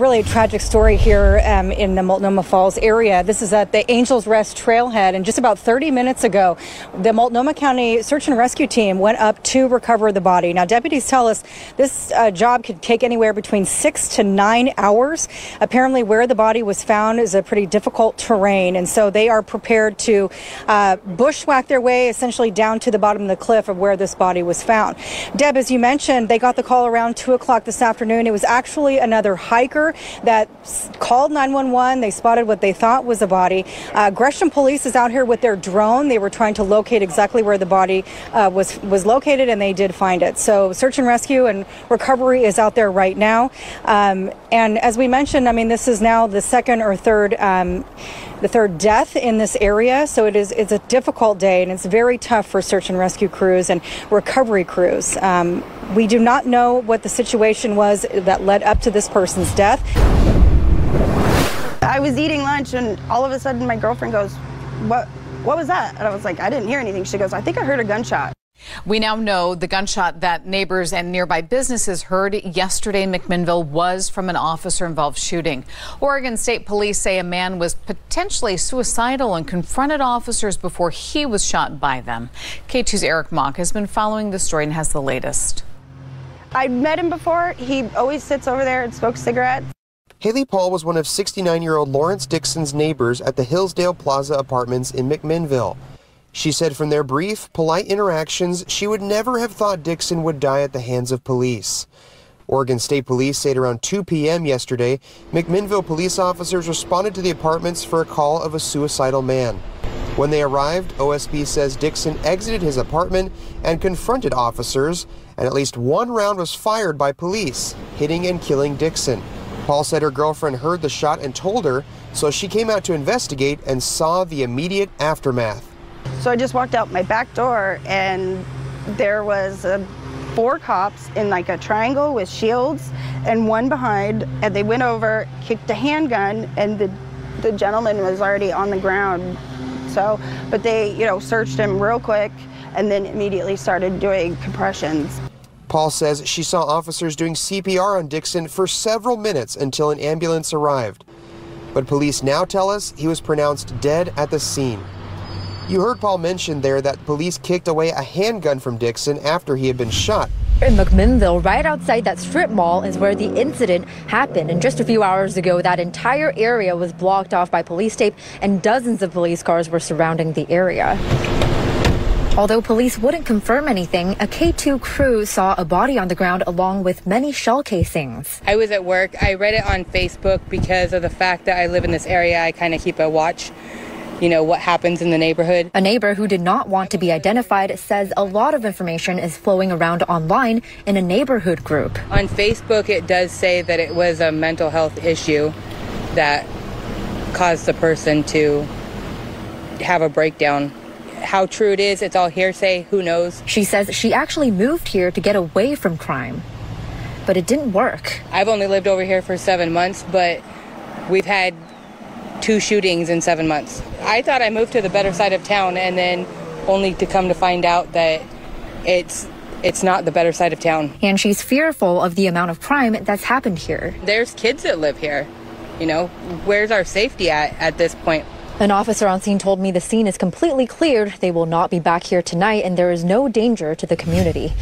Really a tragic story here um, in the Multnomah Falls area. This is at the Angels Rest Trailhead, and just about 30 minutes ago, the Multnomah County Search and Rescue Team went up to recover the body. Now, deputies tell us this uh, job could take anywhere between six to nine hours. Apparently, where the body was found is a pretty difficult terrain, and so they are prepared to uh, bushwhack their way essentially down to the bottom of the cliff of where this body was found. Deb, as you mentioned, they got the call around 2 o'clock this afternoon. It was actually another hiker that called 911. They spotted what they thought was a body. Uh, Gresham Police is out here with their drone. They were trying to locate exactly where the body uh, was was located, and they did find it. So search and rescue and recovery is out there right now. Um, and as we mentioned, I mean, this is now the second or third. Um, the third death in this area. So it is it's a difficult day and it's very tough for search and rescue crews and recovery crews. Um, we do not know what the situation was that led up to this person's death. I was eating lunch and all of a sudden my girlfriend goes, "What what was that?" And I was like, "I didn't hear anything." She goes, "I think I heard a gunshot." We now know the gunshot that neighbors and nearby businesses heard yesterday in McMinnville was from an officer involved shooting. Oregon State Police say a man was potentially suicidal and confronted officers before he was shot by them. KATU's Eric Mock has been following the story and has the latest. I met him before. He always sits over there and smokes cigarettes. Haley Paul was one of 69 year old Lawrence Dixon's neighbors at the Hillsdale Plaza Apartments in McMinnville. She said from their brief, polite interactions, she would never have thought Dixon would die at the hands of police. Oregon State Police say at around 2 p.m. yesterday, McMinnville police officers responded to the apartments for a call of a suicidal man. When they arrived, OSP says Dixon exited his apartment and confronted officers, and at least one round was fired by police, hitting and killing Dixon. Paul said her girlfriend heard the shot and told her, so she came out to investigate and saw the immediate aftermath. So I just walked out my back door and there was a, four cops in like a triangle with shields and one behind and they went over, kicked a handgun and the, the gentleman was already on the ground. So, but they, you know, searched him real quick and then immediately started doing compressions. Paul says she saw officers doing CPR on Dixon for several minutes until an ambulance arrived. But police now tell us he was pronounced dead at the scene. You heard Paul mention there that police kicked away a handgun from Dixon after he had been shot. In McMinnville, right outside that strip mall, is where the incident happened. And just a few hours ago, that entire area was blocked off by police tape, and dozens of police cars were surrounding the area. Although police wouldn't confirm anything, a KATU crew saw a body on the ground along with many shell casings. I was at work. I read it on Facebook because of the fact that I live in this area. I kind of keep a watch you know, what happens in the neighborhood. A neighbor who did not want to be identified says a lot of information is flowing around online in a neighborhood group. On Facebook, it does say that it was a mental health issue that caused the person to have a breakdown. How true it is, it's all hearsay, who knows? She says she actually moved here to get away from crime, but it didn't work. I've only lived over here for seven months, but we've had two shootings in seven months. I thought I moved to the better side of town, and then only to come to find out that it's it's not the better side of town. And she's fearful of the amount of crime that's happened here. There's kids that live here. You know, where's our safety at at this point? An officer on scene told me the scene is completely cleared. They will not be back here tonight, and there is no danger to the community.